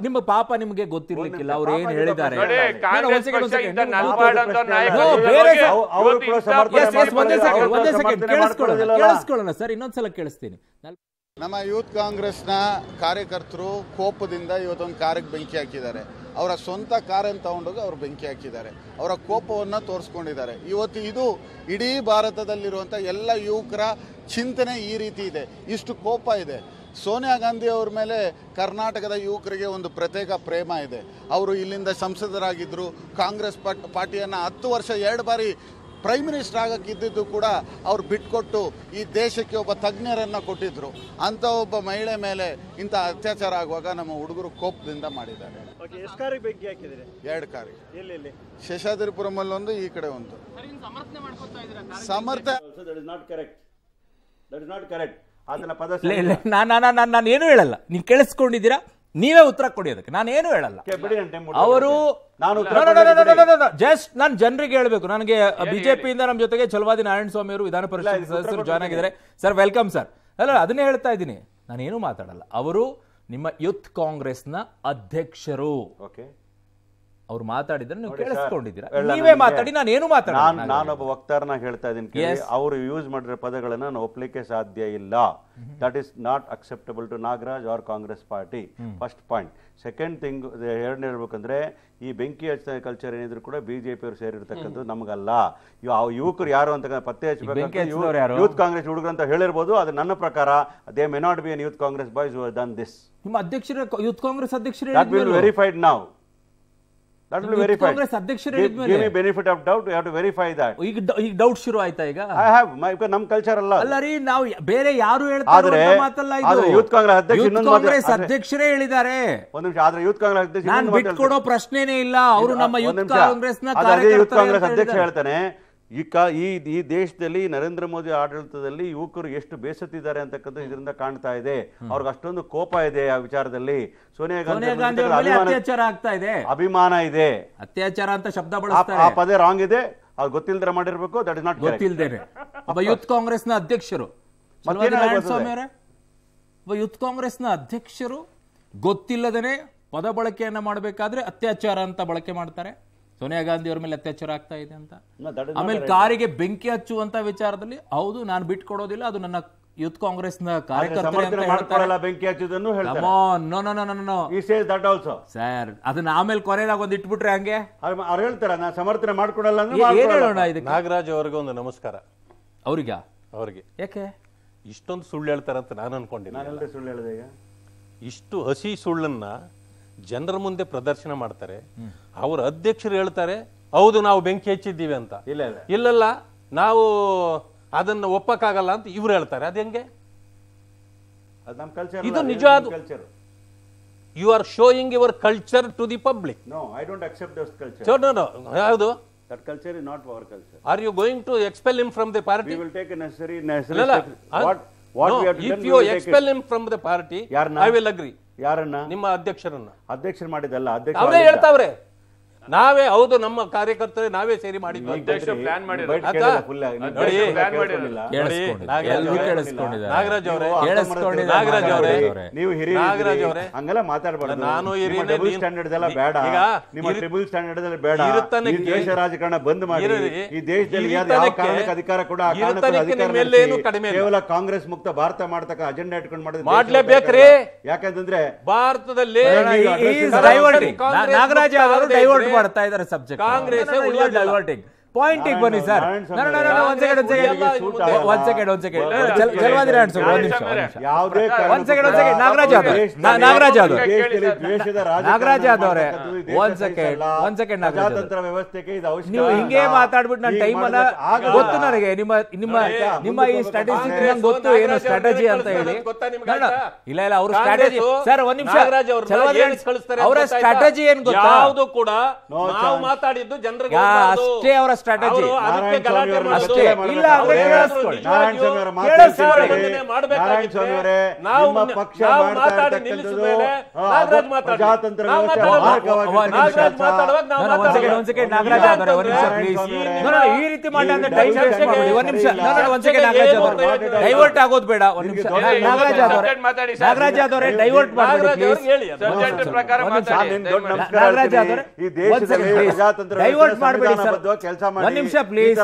ನಿಮ್ಮ ಪಾಪ ನಿಮ್ಗೆ ಗೊತ್ತಿರ್ಲಿಕ್ಕಿಲ್ಲ ಅವ್ರು ಏನ್ ಹೇಳಿದ್ದಾರೆ ನೋಡಿ. ಕಾಂಗ್ರೆಸ್ ಒಂದ್ second, ಪಕ್ಷ ಒಂದ್ ನಲ್ಪಾಡ್ ಅಂತ ನಾಯಕ No, ಬೇರೆ ಇವತ್ತು ಸ- ಅವರು ಇಂಥ ಸಮರ್ಥನೆ ಎಸ್ ಎಸ್ ಒಂದೇ ಸೆಕೆಂಡ್ ಒಂದೇ ಸೆಕೆಂಡ್ ಕೇಳಿಸ್ಕೊಳ್ಳೋಣ ಮಾಡ್ಕೊಳ್ಳೋದಿಲ್ಲ. ಕೇಳಿಸ್ಕೊಳ್ಳೋಣ ಸರ್ ಇನ್ನೊಂದ್ಸಲ ಕೇಳಿಸ್ತೀನಿ ನಲ್- ನಮ್ಮ ಯೂತ್ ಕಾಂಗ್ರೆಸ್ನ ಕಾರ್ಯಕರ್ತರು ಕೋಪದಿಂದ ಇವತ್ತೊಂದು ಕಾರ್ಯಕ್ಕೆ ಬೆಂಕಿ ಹಾಕಿದ್ದಾರೆ ಅವರ ಸ್ವಂತ ಕಾರನ್ನು ತಗೊಂಡೋಗಿ ಅವರು ಬೆಂಕಿ ಹಾಕಿದ್ದಾರೆ. ಅವರ ಕೋಪವನ್ನು ತೋರಿಸ್ಕೊಂಡಿದ್ದಾರೆ. ಇವತ್ತು ಇದು ಇಡೀ ಭಾರತದಲ್ಲಿರುವಂಥ ಎಲ್ಲ ಯುವಕರ ಚಿಂತನೆ ಈ ರೀತಿ ಇದೆ. ಇಷ್ಟು ಕೋಪ ಇದೆ. ಸೋನಿಯಾ ಗಾಂಧಿ ಅವ್ರ ಮೇಲೆ ಕರ್ನಾಟಕದ ಯುವಕರಿಗೆ ಒಂದು ಪ್ರತ್ಯೇಕ ಪ್ರೇಮ ಇದೆ. ಅವರು ಇಲ್ಲಿಂದ ಸಂಸದರಾಗಿದ್ದರು ಕಾಂಗ್ರೆಸ್ ಪಾರ್ಟಿಯನ್ನು ಹತ್ತು ವರ್ಷ ಎರಡು ಬಾರಿ ಪ್ರೈಮ್ ಮಿನಿಸ್ಟರ್ ಆಗಕ್ಕಿದ್ದಿದ್ದು ಕೂಡ ಅವ್ರು ಬಿಟ್ಕೊಟ್ಟು ಈ ದೇಶಕ್ಕೆ ಒಬ್ಬ ತಜ್ಞರನ್ನು ಕೊಟ್ಟಿದ್ರು. ಅಂಥ ಒಬ್ಬ ಮಹಿಳೆ ಮೇಲೆ ಇಂಥ ಅತ್ಯಾಚಾರ ಆಗುವಾಗ ನಮ್ಮ ಹುಡುಗರು ಕೋಪದಿಂದ ಮಾಡಿದ್ದಾರೆ. ಎರಡು ಕಾರಿಗೆ. ಎಲ್ಲೆಲ್ಲಿ ಶೇಷಾದ್ರಿಪುರಮಲ್ಲಿ ಒಂದು ಈ ಕಡೆ ಒಂದು. ಸಮರ್ಥ ನಾನು ನಾನು ನಾನು ಏನು ಹೇಳಲ್ಲ. ನೀವು ಕೇಳಿಸ್ಕೊಂಡಿದ್ದೀರಾ? ನೀವೇ ಉತ್ತರ ಕೊಡಿ ಅದಕ್ಕೆ. ನಾನು ಏನು ಹೇಳಲ್ಲ. ಅವರು ಜಸ್ಟ್ ನಾನು ಜನರಿಗೆ ಹೇಳಬೇಕು. ನನಗೆ ಬಿಜೆಪಿಯಿಂದ ನಮ್ಮ ಜೊತೆಗೆ ಚಲವಾದಿ ನಾರಾಯಣ ಸ್ವಾಮಿ ಅವರು ವಿಧಾನ ಪರಿಷತ್ ಸದಸ್ಯರು ಜಾಯ್ನ್ ಆಗಿದ್ದಾರೆ. ಸರ್ ವೆಲ್ಕಮ್ ಸರ್ ಅಲ್ಲ ಅದನ್ನೇ ಹೇಳ್ತಾ ಇದ್ದೀನಿ. ನಾನೇನು ಮಾತಾಡಲ್ಲ. ಅವರು ನಿಮ್ಮ ಯೂತ್ ಕಾಂಗ್ರೆಸ್ನ ಅಧ್ಯಕ್ಷರು. ಅವ್ರು ಮಾತಾಡಿದ್ರೆ ನೀವು ಕೇಳಿಸ್ಕೊಂಡಿದ್ದೀರಾ? ನೀವೇ ಮಾತಾಡಿ ನಾನು ಏನು ನಾನು ಮಾತಾಡ ನಾನೊಬ್ಬ ವಕ್ತಾರನ ಹೇಳ್ತಾ ಇದ್ದೀನಿ ಕೇಳಿ. ಅವರು ಯೂಸ್ ಮಾಡಿರೋ ಪದಗಳನ್ನ ನಾನು ಒಪ್ಲಿಕ್ಕೆ ಸಾಧ್ಯ ಇಲ್ಲ. That is not acceptable to Nagaraj or Congress party. First point second thing ಎರಡನೇ ಹೇಳ್ಬೇಕಂದ್ರೆ ಈ ಬೆಂಕಿ ಹಚ್ಚ ಕಲ್ಚರ್ ಏನಿದ್ರು ಕೂಡ ಬಿಜೆಪಿ ಅವರು ಸೇರಿರ್ತಕ್ಕಂಥದ್ದು ನಮಗಲ್ಲ. ಯುವಕರು ಯಾರು ಅಂತ ಪತ್ತೆ ಹಚ್ಚಬೇಕು ಯೂತ್ ಕಾಂಗ್ರೆಸ್ ಹುಡುಗರು ಅಂತ ಹೇಳಿರ್ಬೋದು. ಅದು ನನ್ನ ಪ್ರಕಾರ they may not be an youth Congress boys done this ನಿಮ್ಮ ಅಧ್ಯಕ್ಷರ ಯೂತ್ ಕಾಂಗ್ರೆಸ್ ಅಧ್ಯಕ್ಷರು ವೆರಿಫೈಡ್ ನಾವು That ವಿಲ್ ವೆರಿಫೈ ಕಾಂಗ್ರೆಸ್ ಅಧ್ಯಕ್ಷರು ಹೇಳಿದ್ಮೇಲೆ. Give me benefit of doubt you have to verify that ಈಗ ಈಗ ಡೌಟ್ ಶುರು ಆಯ್ತಾ ಈಗ? ಐ ಹ್ಯಾವ್ ಮೈ because ನಮ್ ಕಲ್ಚರ್ ಅಲ್ಲ ಅಲ್ಲ ರೀ ನಾವು ಬೇರೆ ಯಾರು ಹೇಳ್ತಾರೆ ಮಾತಲ್ಲ ಇದು. ಯೂತ್ ಕಾಂಗ್ರೆಸ್ ಅಧ್ಯಕ್ಷ ಇನ್ನೊಂದು ಕಾಂಗ್ರೆಸ್ ಅಧ್ಯಕ್ಷರೇ ಹೇಳಿದ್ದಾರೆ. ಒಂದು ನಿಮಿಷ ಆದ್ರೆ ಯೂತ್ ಕಾಂಗ್ರೆಸ್ ಅಧ್ಯಕ್ಷ ನಾನ್ ಬಿಟ್ಕೊಡೋ ಹೇಳ್ತಾರೆ. ಪ್ರಶ್ನೆನೇ ಇಲ್ಲ. ಅವರು ನಮ್ಮ ಯೂತ್ ಕಾಂಗ್ರೆಸ್ನ ಯೂತ್ ಕಾಂಗ್ರೆಸ್ ಅಧ್ಯಕ್ಷ ಹೇಳ್ತಾನೆ. ಈ ಕಾ ಈ ಈ ದೇಶದಲ್ಲಿ ನರೇಂದ್ರ ಮೋದಿ ಆಡಳಿತದಲ್ಲಿ ಯುವಕರು ಎಷ್ಟು ಬೇಸತ್ತಿದ್ದಾರೆ ಅಂತಕ್ಕಂಥ ಇದರಿಂದ ಕಾಣ್ತಾ ಇದೆ. ಅವ್ರಿಗೆ ಅಷ್ಟೊಂದು ಕೋಪ ಇದೆ ಆ ವಿಚಾರದಲ್ಲಿ. ಸೋನಿಯಾ ಗಾಂಧಿ ಅತ್ಯಾಚಾರ ಆಗ್ತಾ ಇದೆ. ಅಭಿಮಾನ ಇದೆ. ಅತ್ಯಾಚಾರ ಅಂತ ಶಬ್ದ ಆ- ಆ ಬಳಸ್ತಾರೆ ಪದೇ ರಾಂಗ್ ಇದೆ. ಅದು ಗೊತ್ತಿಲ್ಲದ್ರೆ ಮಾಡಿರ್ಬೇಕು ದಟ್ ಇಸ್ ನಾಟ್ ಗೊತ್ತಿಲ್ದೇನೆ ಒಬ್ಬ ಯೂತ್ ಕಾಂಗ್ರೆಸ್ನ ಅಧ್ಯಕ್ಷರು. ಮತ್ತೇನ್ ಕಾಂಗ್ರೆಸ್ನ ಸ್ವಾಮಿ ಒಬ್ಬ ಯೂತ್ ಕಾಂಗ್ರೆಸ್ನ ಅಧ್ಯಕ್ಷರು ಗೊತ್ತಿಲ್ಲದೇನೆ ಪದ ಬಳಕೆಯನ್ನ ಮಾಡಬೇಕಾದ್ರೆ ಅತ್ಯಾಚಾರ ಅಂತ ಬಳಕೆ ಮಾಡ್ತಾರೆ. ಸೋನಿಯಾ ಗಾಂಧಿ ಅವ್ರ ಮೇಲೆ ಅತ್ಯಾಚಾರ ಆಗ್ತಾ ಇದೆ ಅಂತ. ಆಮೇಲೆ ಕಾರಿಗೆ ಬೆಂಕಿ ಹಚ್ಚುವಂತ ವಿಚಾರದಲ್ಲಿ ಹೌದು ನಾನು ಬಿಟ್ಕೊಡೋದಿಲ್ಲ ಅದು ನನ್ನ ಯೂತ್ ಕಾಂಗ್ರೆಸ್ನ ನ ಅಂತ ಸಮರ್ಥನೆ ಹೇಳ್ತಾರೆ. ಬೆಂಕಿ ಹಚ್ಚಿದನ್ನು ಹೇಳ್ತಾರೆ. No no no no he says that also sir ಅದನ್ನ ಆಮೇಲೆ ಕೊನೆಯಾಗ ಒಂದ್ ಇಟ್ಬಿಟ್ರೆ ಹಂಗೆ? ಅವ್ರು ಹೇಳ್ತಾರೆ ನಾನು ಸಮರ್ಥನೆ ಮಾಡ್ಕೊಡಲ್ಲ. ಹೇಳೋಣ ಇದಕ್ಕೆ? ನಾಗರಾಜ್ ಅವ್ರಿಗೆ ಒಂದು ನಮಸ್ಕಾರ. ಅವ್ರಿಗ? ಅವ್ರಿಗೆ. ಯಾಕೆ? ಇಷ್ಟೊಂದು ಸುಳ್ಳು ಹೇಳ್ತಾರಂತ ನಾನು ಅನ್ಕೊಂಡಿಲ್ಲ. ಸುಳ್ಳು ಹೇಳಿದೆ ಈಗ? ಇಷ್ಟು ಹಸಿ ಸುಳ್ಳನ್ನ ಜನರ ಮುಂದೆ ಪ್ರದರ್ಶನ ಮಾಡ್ತಾರೆ ಅವ್ರ ಅಧ್ಯಕ್ಷರು ಹೇಳ್ತಾರೆ ಹೌದು ನಾವು ಬೆಂಕಿ ಹಚ್ಚಿದ್ದೀವಿ ಅಂತ. ಇಲ್ಲ ಇಲ್ಲ. ಇಲ್ಲಲ್ಲ ನಾವು ಅದನ್ನ ಒಪ್ಪಕ್ಕಾಗಲ್ಲ ಅಂತ ಇವ್ರು ಹೇಳ್ತಾರೆ. ಅದು ಹೆಂಗೆ? ಇದು ನಿಜ ಅದು. You are showing your culture to the public no I don't accept those culture ಯಾವುದು? That culture is not our culture are you going to expel him from the party if you expel. Him from the party? I will agree ಯಾರನ್ನ? ನಿಮ್ಮ ಅಧ್ಯಕ್ಷರನ್ನ. ಅಧ್ಯಕ್ಷರು ಮಾಡಿದಲ್ಲ ಅಧ್ಯಕ್ಷ ಅವರೇ ಹೇಳ್ತಾವ್ರೆ. ನಾವೇ ಹೌದು ನಮ್ಮ ಕಾರ್ಯಕರ್ತರೇ ನಾವೇ ಸೇರಿ ಮಾಡಿದ್ವಿ. ನಾಗರಾಜ್ ಅವರೇ. ನಾಗರಾಜ್ ಅವರೇ. ನೀವು ಹಿರಿಯ ನಾಗರಾಜ್ ಅವರೇ, ಹಂಗೆಲ್ಲ ಮಾತಾಡಬಾರ್ದು. ನಾನು ಹಿರಿಯನೇ, ಡಬಲ್ ನೀನು- ಸ್ಟ್ಯಾಂಡರ್ಡ್ ಎಲ್ಲ ಬೇಡ. ಈಗ ನಿಮ್ಮ ಟ್ರಿಬಲ್ ಸ್ಟ್ಯಾಂಡರ್ಡ್ ಅಲ್ಲಿ ಬೇಡ. ಈ ದೇಶ ರಾಜಕಾರಣ ಬಂದ್ ಮಾಡಿ. ಈ ದೇಶದಲ್ಲಿ ಯಾವ ಕಾರಣಕ್ಕೆ ಅಧಿಕಾರ ಕೂಡ. ಕೇವಲ ಕಾಂಗ್ರೆಸ್ ಮುಕ್ತ ಭಾರತ ಮಾಡ್ತಕ್ಕ ಅಜೆಂಡಾ ಇಟ್ಕೊಂಡು ಮಾಡಿದ್ರೆ ಮಾಡ್ಲೇಬೇಕ್ರಿ. ಯಾಕಂತಂದ್ರೆ ಭಾರತದಲ್ಲಿ ನಾಗರಾಜ್ ಅವರು ಅವರು ಆಗದೆ ಡೈವರ್ಟ್ ಇದ್ರೆ ಮಾಡ್ತಾ ಇದ್ದಾರೆ ಸಬ್ಜೆಕ್ಟ್ ಕಾಂಗ್ರೆಸ್ ಉಳಿಯೋದಿಲ್ಲ. ಪಾಯಿಂಟ್ ಬನ್ನಿ ಸರ್. ಒಂದ್ ಸೆಕೆಂಡ್ ಒಂದ್ ಸೆಕೆಂಡ್ ಒಂದ್ ಸೆಕೆಂಡ್ ಒಂದ್ ಸೆಕೆಂಡ್ ಒಂದ್ ನಿಮಿಷ ಒಂದ್ ಒಂದ್ ನಾಗರಾಜ್ ಯಾದವ್ ನಾಗರಾಜ್ ಯಾದವ್ ನಾಗರಾಜ್ ಯಾದವ್ ಅವರೇ, ಒಂದ್ ಸೆಕೆಂಡ್, ಒನ್ ಒಂದ್ ಸೆಕೆಂಡ್ ನಾಗರಾಜ್ ವ್ಯವಸ್ಥೆಗೆ ಇದು ಅವಶ್ಯಕ ನೀವು ಹಿಂಗೆ. ಮಾತಾಡ್ಬಿಟ್ಟು ನನ್ನ ಟೈಮ್ ಅನ್ನ ಗೊತ್ತು ನನಗೆ. ನಿಮ್ಮ ನಿಮ್ಮ ನಿಮ್ಮ ಈ ಸ್ಟ್ರಾಟಜಿ ಗೊತ್ತು ಏನು ಸ್ಟ್ರಾಟಜಿ ಅಂತ ಹೇಳಿ. ಗೊತ್ತಾ ನಿಮ್ಗೆ ಇಲ್ಲ ಇಲ್ಲ ಅವ್ರ ಸ್ಟ್ರಾಟಜಿ ಸರ್ ಒಂದ್ ನಿಮಿಷ. ಅವರ? ಸ್ಟ್ರಾಟಜಿ ಏನ್ ಗೊತ್ತಾ? ಯಾವುದು ಕೂಡ ನಾವು ಮಾತಾಡಿದ್ದು ಜನರಿಗೆ. ಅಷ್ಟೇ ಅವರ ಮಾಡೋದು. ಇಲ್ಲ. ಪ್ರಜಾತಂತ್ರ ಈ ರೀತಿ ಮಾಡಿ ಅಂದ್ರೆ ಒಂದ್ ನಿಮಿಷ. ಡೈವರ್ಟ್ ಆಗೋದು ಬೇಡ ಒಂದ್ ನಿಮಿಷ. ನಾಗರಾಜ್ ಅವರೇ ಡೈವರ್ಟ್ ಮಾಡಬೇಡಿ ನಾಗರಾಜ್ ಪ್ಲೀಸ್ ಹೇಳಿ ಅದು. ಸಬ್ಜೆಕ್ಟ್ ಪ್ರಕಾರ ಮಾತಾಡಿ ನಿಮ್ ದೊಡ್ಡ ದಯಮಾಡಿ. ನಮಸ್ಕಾರ ನಾಗರಾಜ್ ಅವರೇ ಈ ದೇಶದಲ್ಲಿ ಒಂದ್ ಪ್ರಜಾತಂತ್ರ ಡೈವರ್ಟ್ ಮಾಡಬೇಡಿ ಸರ್ ಸಂವಿಧಾನಬದ್ಧವಾಗಿ ಕೆಲಸ ಮಾಡಿ ಒಂದ್ ನಿಮಿಷ ಪ್ಲೀಸ್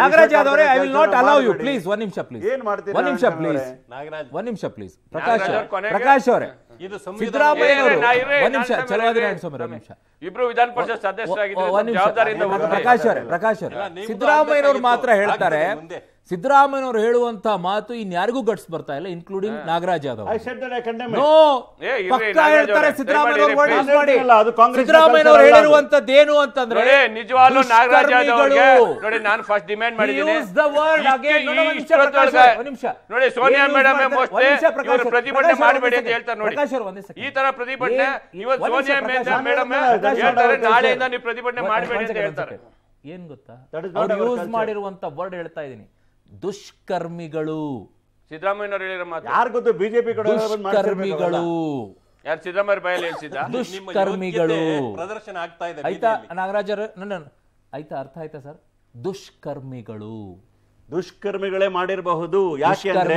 ನಾಗರಾಜ್ ಅವರೇ I will not allow you. Please ಒಂದ್ ನಿಮಿಷ ಪ್ಲೀಸ್ ಏನ್ ಮಾಡ್ತೀರಾ ಒಂದ್ ನಿಮಿಷ ಪ್ಲೀಸ್ ನಾಗರಾಜ್. ಒಂದ್ ನಿಮಿಷ ಪ್ಲೀಸ್ ಪ್ರಕಾಶ್ ಪ್ರಕಾಶ್ ಅವರೇ. ಇದು ಸಿದ್ದರಾಮಯ್ಯ ಒಂದ್ ನಿಮಿಷ ಚಲವಾದಿ ಸ್ವಾಮಿ ಒಂದ್ ನಿಮಿಷ. ಇಬ್ರು ವಿಧಾನ ಪರಿಷತ್ ಸದಸ್ಯರಾಗಿದ್ದಾರೆ. ಪ್ರಕಾಶ್ ಅವರೇ ಪ್ರಕಾಶ್ ಅವರೇ. ಸಿದ್ದರಾಮಯ್ಯನವರು ಮಾತ್ರ ಹೇಳ್ತಾರೆ. ಸಿದ್ದರಾಮಯ್ಯನವರು ಹೇಳುವಂತ ಮಾತು ಇನ್ಯಾರಿಗೂ ಗಟ್ಸ್ ಬರ್ತಾ ಇಲ್ಲ including Nagaraj Yadav. I said that I condemn it. No ಏ, ಇರ್ರಿ, ಪಕ್ಕ ನಾಗರಾಜ್ ಹೇಳ್ತಾರೆ ಸಿದ್ದರಾಮಯ್ಯನವರು ಏನು ಹೇಳಿರುವಂತದ್ದೇನು ಅಂತಂದ್ರೆ ನಿಜವಾಗ್ಲೂ ನಾಗರಾಜ್ ಯಾದವ್ ನೋಡಿ ನಾನು ಫಸ್ಟ್ ಡಿಮ್ಯಾಂಡ್ ಮಾಡಿದ್ದೀನಿ. ನಿಮಿಷ. ನೋಡಿ ಸೋನಿಯಾ ಮೇಡಮ್ ಪ್ರತಿಭಟನೆ ಮಾಡಬೇಡಿ ಅಂತ ಹೇಳ್ತಾರೆ ನೋಡಿ. ಈ ತರ ಪ್ರತಿಭಟನೆ ಇವತ್ತು ಸೋನಿಯಾ ಮೇಡಮ್ ಹೇಳ್ತಾರೆ ನಾಳೆಯಿಂದ ನೀವು ಪ್ರತಿಭಟನೆ ಮಾಡಬೇಡಿ ಅಂತ ಹೇಳ್ತಾರೆ. ಏನ್ ಗೊತ್ತಾ? ಯೂಸ್ ಮಾಡಿರುವಂತ ವರ್ಡ್ ಹೇಳ್ತಾ ಇದೀನಿ ದುಷ್ಕರ್ಮಿಗಳು. ಸಿದ್ದರಾಮಯ್ಯನವರು ಹೇಳಿರೋ ಮಾತು. ಯಾರು ಗೊತ್ತು ಬಿಜೆಪಿ ಕಡೆ. ದುಷ್ಕರ್ಮಿಗಳು. ಯಾರು ಸಿದ್ದರಾಮಯ್ಯ ಬಾಯಲ್ಲಿ ಹೇಳ್ಸಿದ್ದ? ನಿಮ್ಮ ದುಷ್ಕರ್ಮಿಗಳು. ಪ್ರದರ್ಶನ ಆಗ್ತಾ ಇದೆ ಆಯ್ತಾ ನಾಗರಾಜರು ನನ್ನ ಆಯ್ತಾ ಅರ್ಥ ಆಯ್ತಾ ಸರ್? ದುಷ್ಕರ್ಮಿಗಳು. ದುಷ್ಕರ್ಮಿಗಳೇ ಮಾಡಿರಬಹುದು. ಯಾಕೆ ಅಂದ್ರೆ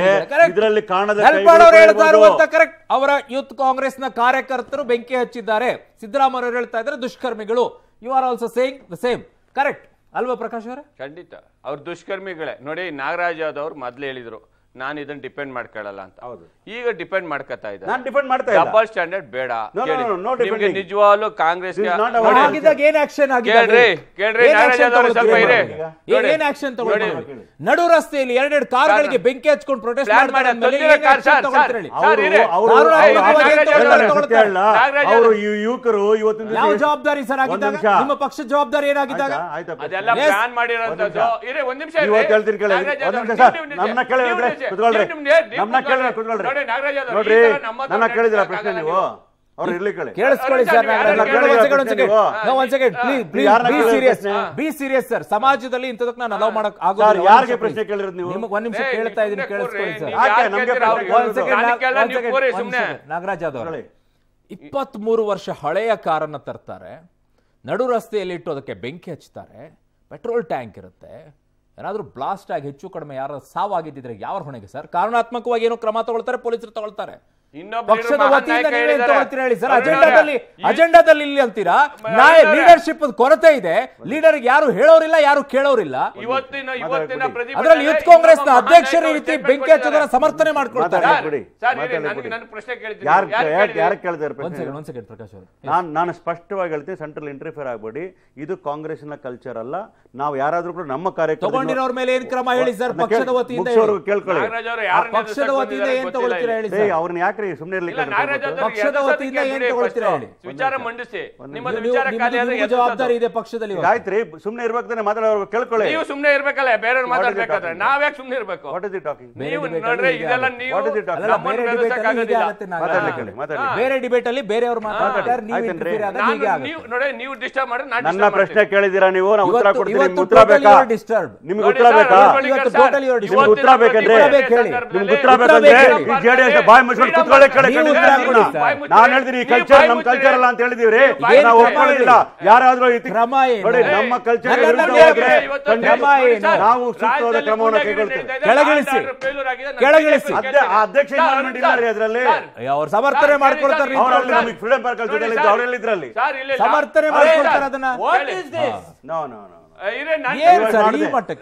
ಇದರಲ್ಲಿ ಕಾಣದ ನೆಲ್ಪಾಡ್ ಅವ್ರು ಹೇಳ್ತಾ ಇರುವಂತ ಕರೆಕ್ಟ್ ಅವರ ಯೂತ್ ಕಾಂಗ್ರೆಸ್ನ ಕಾರ್ಯಕರ್ತರು ಬೆಂಕಿ ಹಚ್ಚಿದ್ದಾರೆ. ಸಿದ್ದರಾಮಯ್ಯ ಅವರು ಹೇಳ್ತಾ ಇದ್ದಾರೆ ದುಷ್ಕರ್ಮಿಗಳು. You are also saying the same correct ಅಲ್ವಾ ಪ್ರಕಾಶ್ ಅವರೇ? ಖಂಡಿತ. ಅವ್ರ ದುಷ್ಕರ್ಮಿಗಳೇ. ನೋಡಿ ನಾಗರಾಜ್ ಯಾದವ್ ಅವ್ರು ಮೊದ್ಲು ಹೇಳಿದ್ರು ನಾನು ಇದನ್ನ ಡಿಪೆಂಡ್ ಮಾಡ್ಕೊಳ್ಳಲ್ಲ ಅಂತ. ಹೌದು. ಈಗ ಡಿಪೆಂಡ್ ಮಾಡ್ಕೊತಾ ಇದ್ದಾರೆ. ನಾನು ಡಿಪೆಂಡ್ ಮಾಡ್ತಾ ಇಲ್ಲ. ಡಬಲ್ ಸ್ಟ್ಯಾಂಡರ್ಡ್ ಬೇಡ. ಕಾಂಗ್ರೆಸ್ ನಿಮ್ಗೆ. ನಿಜವಾಗ್ಲೂ our- ಆಗಿದ್ದಾಗ ಏನ್ ಆಕ್ಷನ್ ಕೇಳ್ರಿ ಕೇಳ್ರಿ ನಾಗರಾಜ್ ಯಾದವ್ ಅವ್ರೆ ಸ್ವಲ್ಪ ಇರಿ. ಏನ್ ಆಕ್ಷನ್ ನೋಡಿ. ರಸ್ತೆಯಲ್ಲಿ ಎರಡೆರಡು ಕಾರ್ಗಳಿಗೆ ಬೆಂಕಿ ಹಚ್ಕೊಂಡು ಪ್ರೊಟೆಸ್ಟ್. ಅವರು ಯುವಕರು ಇವತ್ತಿನ ಯಾವ ಜವಾಬ್ದಾರಿ ಸರ್ ಆಗಿದ್ದಾಗ ನಿಮ್ಮ ಪಕ್ಷದ ಜವಾಬ್ದಾರಿ ಏನಾಗಿದ್ದಾಗ? ಅದೆಲ್ಲ ಪ್ಲಾನ್ ಮಾಡಿರೋಂಥದ್ದು. ಇರಿ ಒಂದ್ ನಿಮಿಷ ಇರಿ. ಇವತ್ತು ಹೇಳ್ತೀನಿ ಕೇಳಿ. ಒಂದ್ ನಿಮಿಷ ಸರ್. ನಮ್ಮನ್ನ ಕುತ್ಕೊಳ್ರಿ. ನಮ್ಮನ್ನ ಕೇಳಿದ್ರೆ ಕುತ್ಕೊಳ್ರಿ. ನೋಡ್ರಿ ನನ್ನ ಕೇಳಿದ್ರ ಪ್ರಶ್ನೆ ನೀವು? ಅವ್ರು ಇರ್ಲಿ ಕೇಳಿ. ಕೇಳಿಸ್ಕೊಳ್ಳಿ ಸರ್ ಯಾರನ್ನ ಒಂದ್ second second please please be serious be serious sir ಸಮಾಜದಲ್ಲಿ ಇಂಥದಕ್ಕೆ ನಾನು ಅಲೌ ಮಾಡಕ್ ಸರ್ ಆಗೋದಿಲ್ಲ. ಯಾರಿಗೆ ಪ್ರಶ್ನೆ ಕೇಳಿರೋದು ನೀವು? ನಿಮಗೆ ಒಂದ್ ನಿಮಿಷ ಕೇಳ್ತಾ ಇದೀನಿ ಕೇಳಿಸ್ಕೊಳ್ಳಿ ಸರ್? ಒಂದ್ ಸೆಕೆಂಡ್. ನಾಗರಾಜ್ ಯಾದವ್ ಹೇಳಿ. ಇಪ್ಪತ್ಮೂರು ವರ್ಷ ಹಳೆಯ ಕಾರನ್ನ ತರ್ತಾರೆ. ನಡು ರಸ್ತೆಯಲ್ಲಿ ಇಟ್ಟು ಅದಕ್ಕೆ ಬೆಂಕಿ ಹಚ್ತಾರೆ. ಪೆಟ್ರೋಲ್ ಟ್ಯಾಂಕ್ ಇರುತ್ತೆ. ಏನಾದ್ರೂ ಬ್ಲಾಸ್ಟ್ ಆಗಿ ಹೆಚ್ಚು ಕಡಿಮೆ ಯಾರ ಸಾವಾಗಿದ್ದಿದ್ರೆ ಯಾವ ಹೊಣೆಗೆ ಸರ್? ಕಾರಣಾತ್ಮಕವಾಗಿ ಏನೋ ಕ್ರಮ ತಗೊಳ್ತಾರೆ, ಪೊಲೀಸರು ತಗೊಳ್ತಾರೆ. ಪಕ್ಷದ ವತಿಯಿಂದ ನೀವೇನ್ ಹೇಳಿದ್ದಾರೆ. ಹೇಳಿ ಸರ್? ಅಜೆಂಡಾದಲ್ಲಿ ಅಜೆಂಡಾದಲ್ಲಿ ಇಲ್ಲಿ ಅಂತೀರಾ? ನಾಯ ಲೀಡರ್ಶಿಪ್ ಕೊರತೆ ಇದೆ. ಲೀಡರ್ ಯಾರು ಹೇಳೋರಿಲ್ಲ ಯಾರು ಕೇಳೋರಿಲ್ಲ. ಇವತ್ತಿನ ಇವತ್ತಿನ ಪ್ರತಿಭಟನೆ ಅದರಲ್ಲಿ ಯೂತ್ ಕಾಂಗ್ರೆಸ್ನ ಅಧ್ಯಕ್ಷರು ಈ ರೀತಿ ಬೆಂಕಿ ಹಚ್ಚೋದನ್ನ ಸಮರ್ಥನೆ ಮಾಡ್ಕೊಳ್ತಾರೆ. ಪ್ರಕಾಶ್ ನಾನು ನಾನು ಸ್ಪಷ್ಟವಾಗಿ ಹೇಳ್ತೀನಿ ಸೆಂಟ್ರಲ್ ಇಂಟರ್ಫಿಯರ್ ಆಗ್ಬೇಡಿ. ಇದು ಕಾಂಗ್ರೆಸ್ನ ಕಲ್ಚರ್ ಅಲ್ಲ. ನಾವು ಯಾರಾದ್ರೂ ಕೂಡ ನಮ್ಮ ಕಾರ್ಯ ತಗೊಂಡಿರೋರ್ ಮೇಲೆ ಏನ್ ಕ್ರಮ ಹೇಳಿ ಸರ್? ಪಕ್ಷದ ವತಿಯಿಂದ ಕೇಳ್ಕೊಳ್ಳಿ. ಪಕ್ಷದ ವತಿಯಿಂದ ಏನ್ ತಗೊಳ್ತೀರಾ ಹೇಳಿ ಅವ್ರನ್ನ ಸರ್ ಯಾಕ್ರಿ ಸುಮ್ಮನೆ ಪಕ್ಷದ ವತಿಯಿಂದ ಏನ್ ತಗೊಳ್ತೀರಾ ಹೇಳಿ? ವಿಚಾರ ಮಂಡಿಸಿ. ನಿಮ್ಮದು ವಿಚಾರ ನಿಮ್ಗೂ. ಜವಾಬ್ದಾರಿ ಇದೆ ಪಕ್ಷದಲ್ಲಿ ಆಯ್ತು ಆಯ್ತ್ರಿ ಸುಮ್ಮನೆ ಇರ್ಬೇಕಾದ್ರೆ ಮಾತಾಡೋರು ಕೇಳ್ಕೊಳ್ಳಿ. ನೀವು ಸುಮ್ಮನೆ ಇರ್ಬೇಕಲ್ಲ ಬೇರೆ ಮಾತಾಡ್ಬೇಕಾದ್ರೆ? ನಾವ್ಯಾಕೆ ಸುಮ್ಮನೆ ಇರ್ಬೇಕು? ವಾಟ್ ಇಸ್ ದಿ ಟಾಕಿಂಗ್ ನೀವು ನೋಡ್ರೆ ಇದೆಲ್ಲ ನೀವು ವಾಟ್ ಇಸ್ ದಿ ಟಾಕಿಂಗ್ ಬೇರೆ ಡಿಬೇಟ್ ಅಲ್ಲಿ ಆಗುತ್ತೆ ಮಾತಾಡ್ಲಿಕ್ಕೆ ಮಾತಾಡ್ಲಿಕ್ಕೆ ಬೇರೆ ಡಿಬೇಟ್ ಅಲ್ಲಿ ಬೇರೆಯವರು ಮಾತಾಡ್ತಾರೆ. ನೀವು interfere ಆದ್ರೆ ನಾನು ಹೀಗೆ ಆಗುತ್ತೆ. ನೀವು ನೋಡಿ ನೀವು ಡಿಸ್ಟರ್ಬ್ ಮಾಡಿ ನಾನು ನನ್ನ ಪ್ರಶ್ನೆ ಕೇಳಿದಿರಾ ನೀವು? ನಾನು ಉತ್ತರ ಕೊಡ್ತೀನಿ. ನಿಮಗೆ ಉತ್ತರ ಬೇಕಾ? disturbed. ನಿಮ್ಗೆ ಉತ್ತರ ಬೇಕಾ? ಇವತ್ತು totally you are ಉತ್ತರ ಬೇಕಂದ್ರೆ ನಿಮಗೆ ನಿಮ್ಗೆ ಉತ್ತರ ಬೇಕಂದ್ರೆ. ಜೆಡಿಎಸ್ ಬಾಯ್ ಕುತ್ಕೊಳ್ಳಿ ಕಡೆ ಕಳೆ ಕಡೆ. ನಾನು ಹೇಳ್ತೀನಿ ಕಲ್ಚರ್ ನಮ್ ಕಲ್ಚರ್ ಅಲ್ಲ ಅಂತ ಹೇಳಿದಿವ್ರಿ ನೀವು. ಒಪ್ಕೊಳ್ಳೋದಿಲ್ಲ ಯಾರಾದ್ರೂ ಕ್ರಮ ನೋಡಿ ನಮ್ಮ ಕಲ್ಚರ್? ನಾವು ಸೂಕ್ತವಾದ ಕ್ರಮವನ್ನು ಕೈಗೊಳ್ತೇವೆ. ಕೆಳಗಿಳಿಸಿ. ಕೆಳಗಿಳಿಸಿ. ಅಧ್ಯಕ್ಷ ಅದರಲ್ಲಿ. ಅವ್ರು ಸಮರ್ಥನೆ ಮಾಡ್ಕೊಳ್ತಾರೆ ಅವರಲ್ಲಿ ನಮಗೆ ಫ್ರೀಡಮ್ ಪಾರ್ಕ್ ಅಲ್ಲಿ ಅವರೆಲ್ಲ ಇದ್ರಲ್ಲಿ ಸರ್, ಇಲ್ಲ, ಇಲ್ಲ. ಸಮರ್ಥನೆ ಮಾಡ್ಕೊಳ್ತಾರೆ ಅದನ್ನ? What is this? No no no ಏನ್ ಸರ್. ಈ ಮಟ್ಟಕ್ಕೆ?